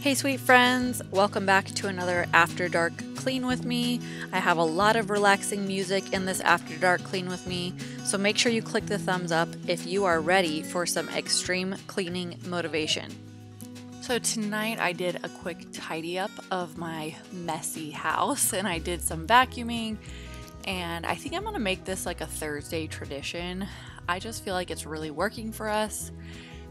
Hey, sweet friends, welcome back to another After Dark Clean with Me. I have a lot of relaxing music in this After Dark Clean with Me, so make sure you click the thumbs up if you are ready for some extreme cleaning motivation. So, tonight I did a quick tidy up of my messy house and I did some vacuuming, and I think I'm gonna make this like a Thursday tradition. I just feel like it's really working for us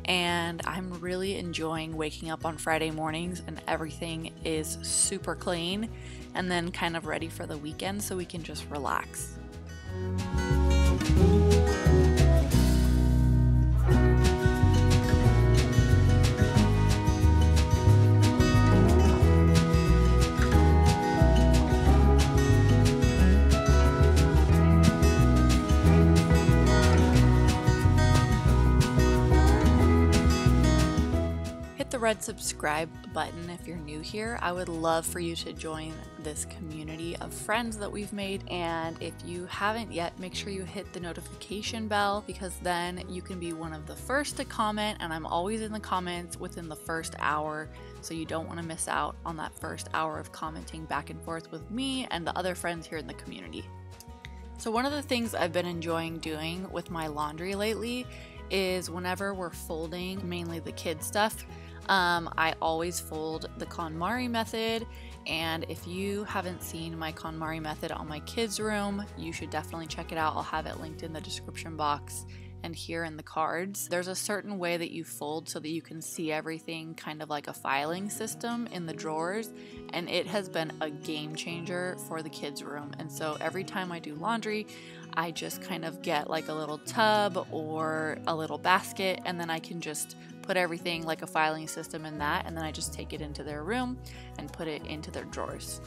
and I'm really enjoying waking up on Friday mornings and everything is super clean and then kind of ready for the weekend so we can just relax. Red subscribe button if you're new here. I would love for you to join this community of friends that we've made. And if you haven't yet, make sure you hit the notification bell because then you can be one of the first to comment. And I'm always in the comments within the first hour. So you don't want to miss out on that first hour of commenting back and forth with me and the other friends here in the community. So, one of the things I've been enjoying doing with my laundry lately is whenever we're folding mainly the kid stuff, um, I always fold the KonMari method, and if you haven't seen my KonMari method on my kids' room, you should definitely check it out. I'll have it linked in the description box and here in the cards. There's a certain way that you fold so that you can see everything kind of like a filing system in the drawers, and it has been a game changer for the kids' room. And so every time I do laundry, I just kind of get like a little tub or a little basket, and then I can just put everything like a filing system in that, and then I just take it into their room and put it into their drawers.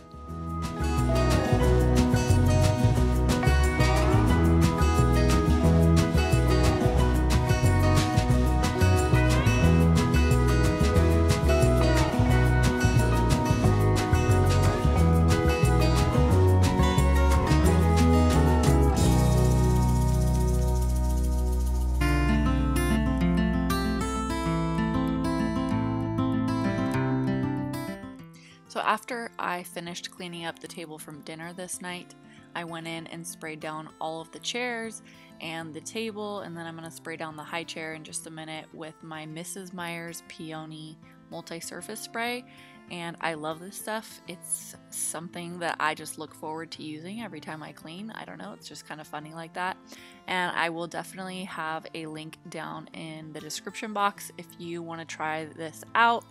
After I finished cleaning up the table from dinner this night, I went in and sprayed down all of the chairs and the table, and then I'm going to spray down the high chair in just a minute with my Mrs. Meyer's Peony multi-surface spray. And I love this stuff. It's something that I just look forward to using every time I clean. I don't know, it's just kind of funny like that. And I will definitely have a link down in the description box if you want to try this out.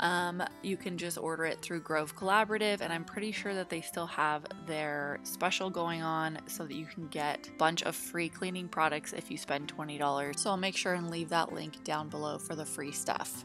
Um, you can just order it through Grove Collaborative, and I'm pretty sure that they still have their special going on so that you can get a bunch of free cleaning products if you spend $20. So I'll make sure and leave that link down below for the free stuff.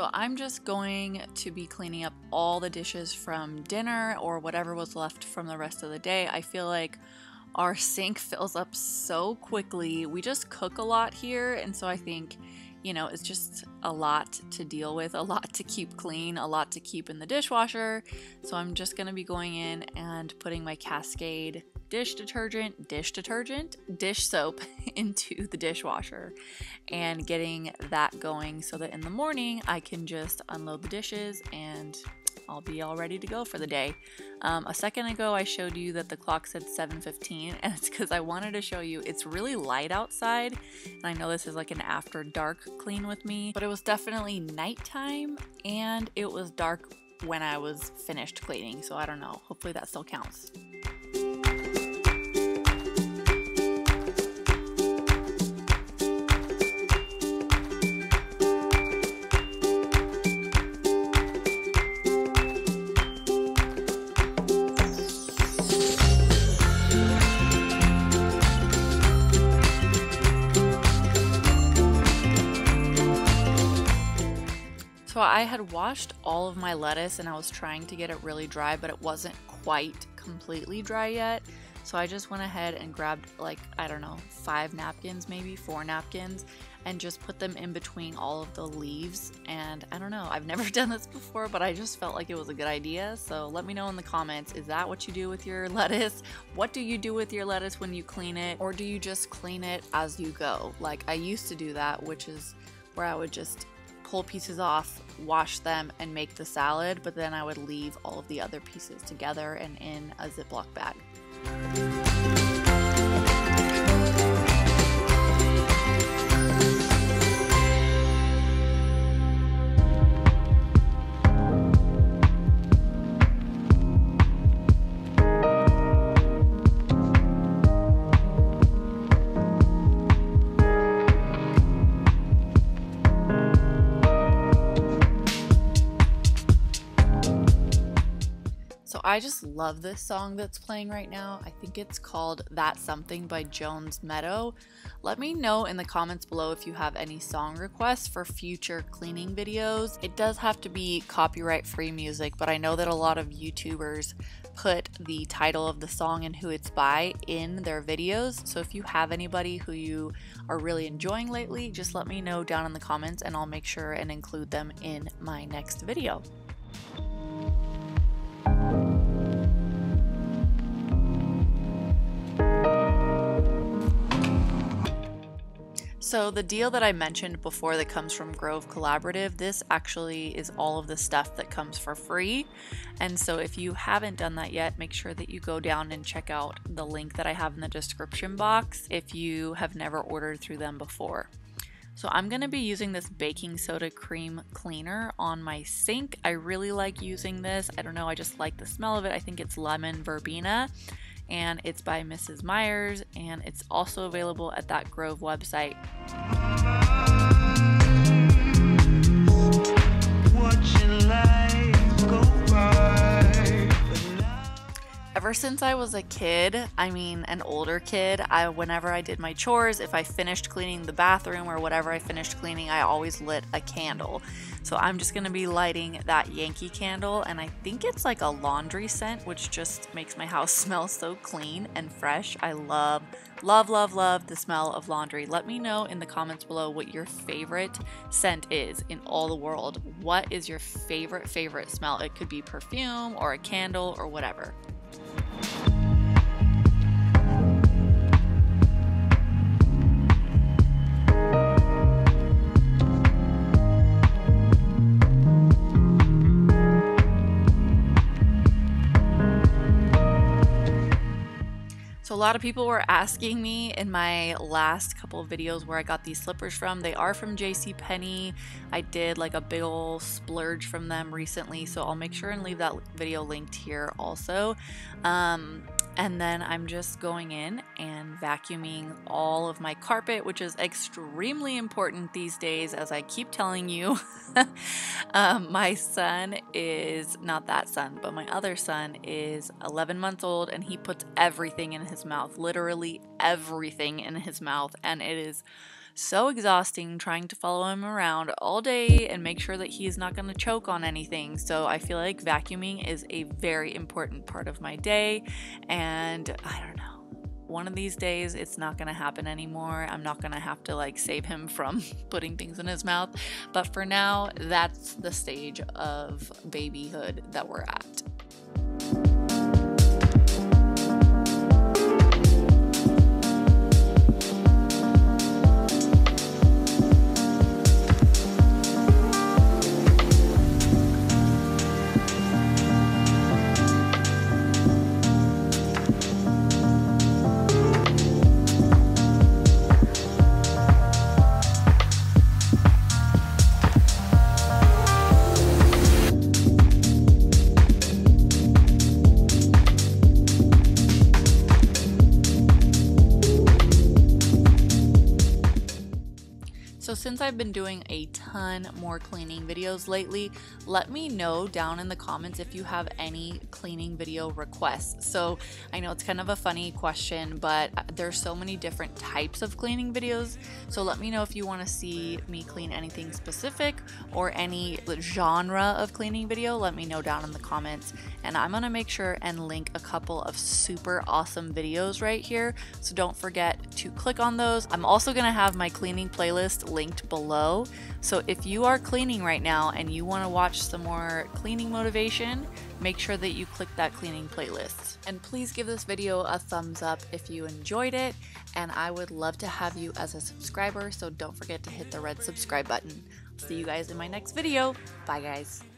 So I'm just going to be cleaning up all the dishes from dinner or whatever was left from the rest of the day. I feel like our sink fills up so quickly. We just cook a lot here, and so I think, you know, it's just a lot to deal with, a lot to keep clean, a lot to keep in the dishwasher. So I'm just to be going in and putting my Cascade dish detergent, dish detergent, dish soap into the dishwasher and getting that going so that in the morning I can just unload the dishes and I'll be all ready to go for the day. Um, a second ago, I showed you that the clock said 7:15, and it's because I wanted to show you it's really light outside. And I know this is like an after dark clean with me, but it was definitely nighttime, and it was dark when I was finished cleaning. So I don't know. Hopefully that still counts. I had washed all of my lettuce and I was trying to get it really dry, but it wasn't quite completely dry yet. So I just went ahead and grabbed like, I don't know, five napkins, maybe four napkins, and just put them in between all of the leaves. And I don't know, I've never done this before, but I just felt like it was a good idea. So let me know in the comments, is that what you do with your lettuce? What do you do with your lettuce when you clean it? Or do you just clean it as you go? Like I used to do that, which is where I would just pull pieces off, wash them, and make the salad, but then I would leave all of the other pieces together and in a Ziploc bag. I just love this song that's playing right now. I think it's called That Something by Jones Meadow. Let me know in the comments below if you have any song requests for future cleaning videos. It does have to be copyright free music, but I know that a lot of YouTubers put the title of the song and who it's by in their videos. So if you have anybody who you are really enjoying lately, just let me know down in the comments and I'll make sure and include them in my next video. So, the deal that I mentioned before that comes from Grove Collaborative, this actually is all of the stuff that comes for free. And so, if you haven't done that yet, make sure that you go down and check out the link that I have in the description box if you have never ordered through them before. So I'm going to be using this baking soda cream cleaner on my sink. I really like using this. I don't know, I just like the smell of it. I think it's lemon verbena and it's by Mrs. Meyer's, and it's also available at that Grove website. Ever since I was a kid, I mean an older kid, I whenever I did my chores, if I finished cleaning the bathroom or whatever I finished cleaning, I always lit a candle. So I'm just going to be lighting that Yankee candle and I think it's like a laundry scent which just makes my house smell so clean and fresh. I love love love love the smell of laundry. Let me know in the comments below what your favorite scent is in all the world. What is your favorite favorite smell? It could be perfume or a candle or whatever. Lot of people were asking me in my last couple of videos where I got these slippers from. They are from J.C. Penney. I did like a big ol' splurge from them recently, so I'll make sure and leave that video linked here also. Um, and then I'm just going in and vacuuming all of my carpet, which is extremely important these days, as I keep telling you. um, my son is not that son, but my other son is 11 months old and he puts everything in his mouth, literally everything in his mouth. And it is so exhausting trying to follow him around all day and make sure that he's not going to choke on anything. So I feel like vacuuming is a very important part of my day. And I don't know. One of these days, it's not going to happen anymore. I'm not going to have to like save him from putting things in his mouth. But for now, that's the stage of babyhood that we're at. Since I've been doing a ton more cleaning videos lately, let me know down in the comments if you have any cleaning video requests. So I know it's kind of a funny question, but there's so many different types of cleaning videos. So let me know if you want to see me clean anything specific or any genre of cleaning video. Let me know down in the comments and I'm going to make sure and link a couple of super awesome videos right here. So don't forget to click on those. I'm also going to have my cleaning playlist linked below. So if you are cleaning right now and you want to watch some more cleaning motivation, make sure that you click that cleaning playlist. And please give this video a thumbs up if you enjoyed it. And I would love to have you as a subscriber, so don't forget to hit the red subscribe button. See you guys in my next video. Bye, guys.